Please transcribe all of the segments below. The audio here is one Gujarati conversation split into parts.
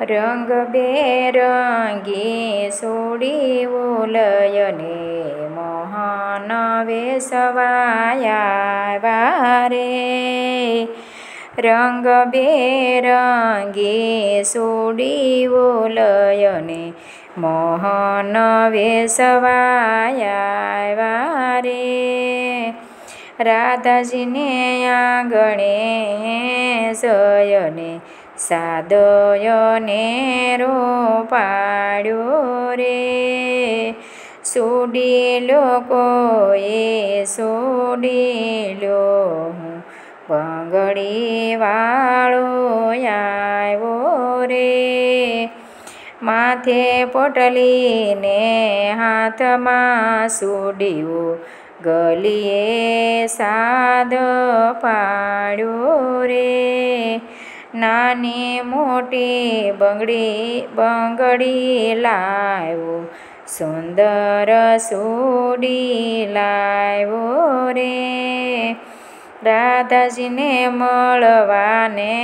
રંગ બેરંગી સોડી ઓલયને મોહન વેસવાયા વારે રંગ બેરંગી સોડી ઓલયને મોહન વેસવાયા રાધાજીને આંગણે સયને સાદયને રોપાડ્યો રે. સોડીલો કોએ સોડીલો હું, બંગડી વાળો આવ્યો રે. માથે પોટલીને હાથમાં સુડ્યો ગલીએ સાદ પાડ્યો રે. નાની મોટી બંગડી બંગડી લાવ્યો, સુંદર સોડી લાવ્યો રે. રાધાજીને મળવાને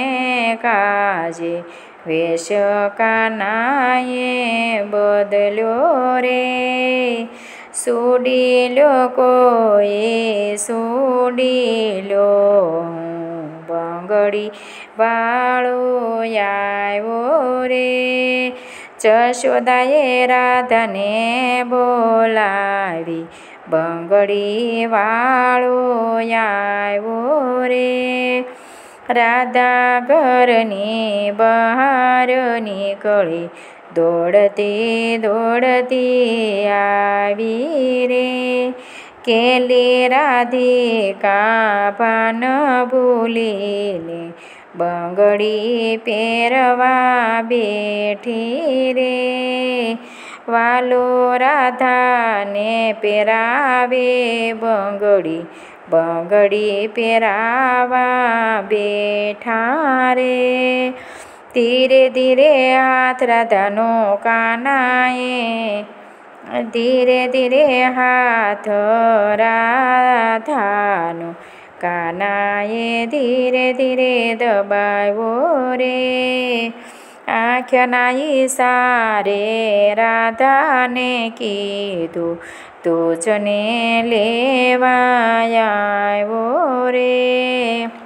કાજે વેશ કાનાએ બદલ્યો રે. સોડીલો કોએ સોડીલો બંગડી વાળો આવ્યો રે જશોદાએ રાધાને બોલાવી બંગડી વાળો આવ્યો રે રાધા ઘરની બહાર નીકળી દોડતી દોડતી આવી રે કેલી રાધિકા પાન ભૂલીને બંગડી પહેરવા બેઠી રે. વાલો રાધાને પહેરાવે બંગડી બંગડી પહેરાવા બેઠા રે. धीरे धीरे हाथ धनु कानाए धीरे धीरे हाथ धानु कानाए धीरे धीरे दबायो रे आख्यानाई सारे राधा ने की दो तुझने लेवाया वो रे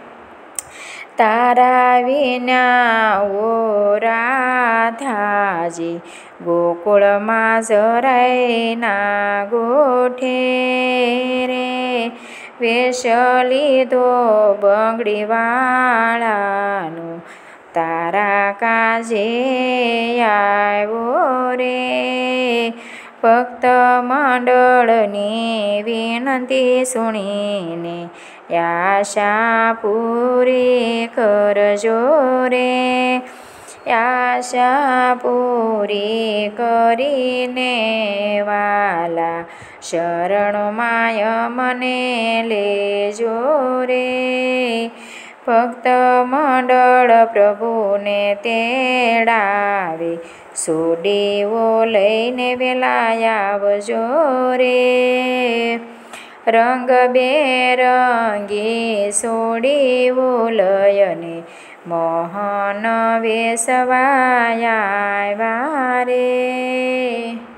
તારા વિના ઓ રાધાજી, ગોકુળમાં જરાય ના ગોઠે રે. વેશ લીધો બંગડીવાળાનો, તારા કાજે આવ્યો રે. ભક્ત મંડળની વિનંતી સુણીને, યાશા પૂરી કરજો રે આશા પૂરી કરીને વાલા શરણમાય મને લેજો રે ભક્ત મંડળ પ્રભુને તેડાવે, સોડીઓ લઈને વેલા આવજો રે. રંગ બેરંગી સોડીઓ લયને મોહન વેસવાયા રે.